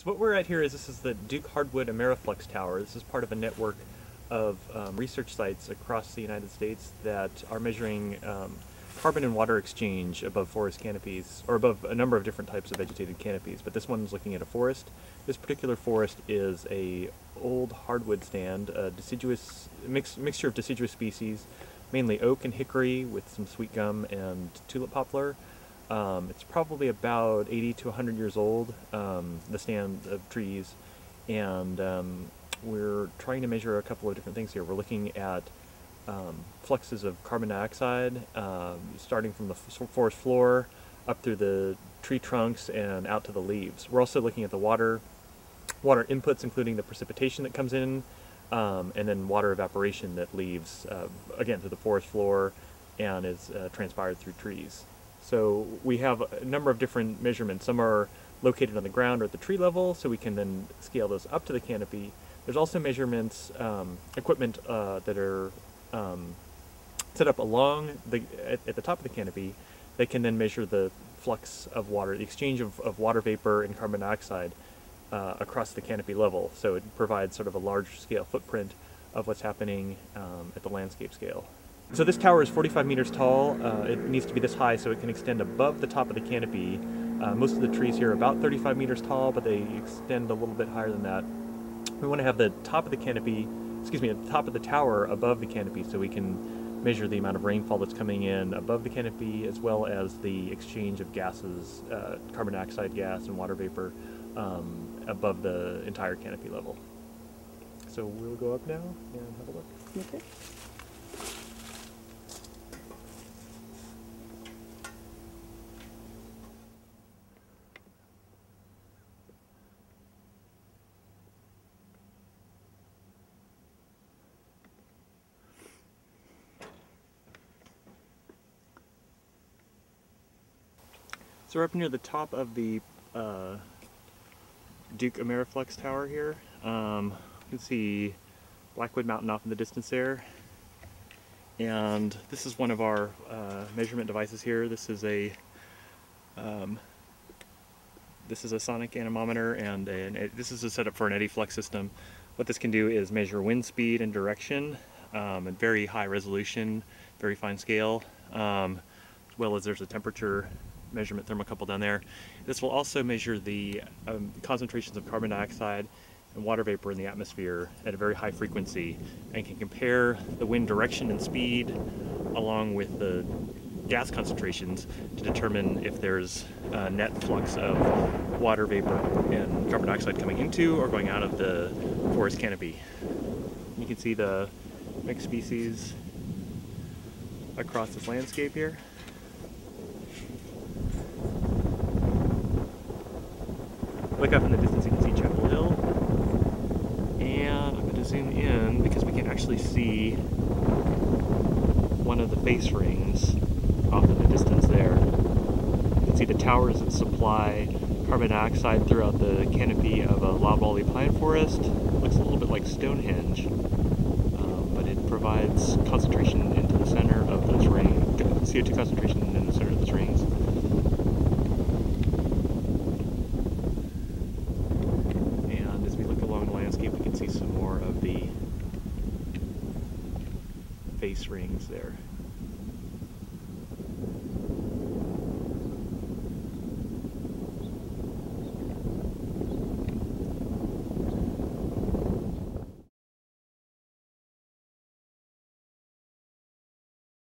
So what we're at here is this is the Duke Hardwood Ameriflux Tower. This is part of a network of um, research sites across the United States that are measuring um, carbon and water exchange above forest canopies, or above a number of different types of vegetated canopies. But this one's looking at a forest. This particular forest is a old hardwood stand, a deciduous mix, mixture of deciduous species, mainly oak and hickory with some sweet gum and tulip poplar. Um, it's probably about 80 to 100 years old, um, the stand of trees, and um, we're trying to measure a couple of different things here. We're looking at um, fluxes of carbon dioxide, um, starting from the forest floor up through the tree trunks and out to the leaves. We're also looking at the water, water inputs, including the precipitation that comes in, um, and then water evaporation that leaves, uh, again, through the forest floor and is uh, transpired through trees. So we have a number of different measurements. Some are located on the ground or at the tree level, so we can then scale those up to the canopy. There's also measurements, um, equipment uh, that are um, set up along the at, at, the top of the canopy that can then measure the flux of water, the exchange of, of water vapor and carbon dioxide uh, across the canopy level. So it provides sort of a large scale footprint of what's happening um, at the landscape scale. So this tower is 45 meters tall. Uh, it needs to be this high so it can extend above the top of the canopy. Uh, most of the trees here are about 35 meters tall, but they extend a little bit higher than that. We want to have the top of the canopy, excuse me, the top of the tower above the canopy so we can measure the amount of rainfall that's coming in above the canopy as well as the exchange of gases, uh, carbon dioxide gas and water vapor um, above the entire canopy level. So we'll go up now and have a look. Okay. So we're up near the top of the uh, Duke Ameriflux Tower here. Um, you can see Blackwood Mountain off in the distance there. And this is one of our uh, measurement devices here. This is a um, this is a sonic anemometer and a, this is a setup for an eddy flux system. What this can do is measure wind speed and direction um, at very high resolution, very fine scale, um, as well as there's a temperature measurement thermocouple down there. This will also measure the um, concentrations of carbon dioxide and water vapor in the atmosphere at a very high frequency and can compare the wind direction and speed along with the gas concentrations to determine if there's a net flux of water vapor and carbon dioxide coming into or going out of the forest canopy. You can see the mixed species across this landscape here. Look up in the distance, you can see Chapel Hill. And I'm going to zoom in because we can actually see one of the FACE rings off in the distance there. You can see the towers that supply carbon dioxide throughout the canopy of a loblolly pine forest. Looks a little bit like Stonehenge, um, but it provides concentration rings there.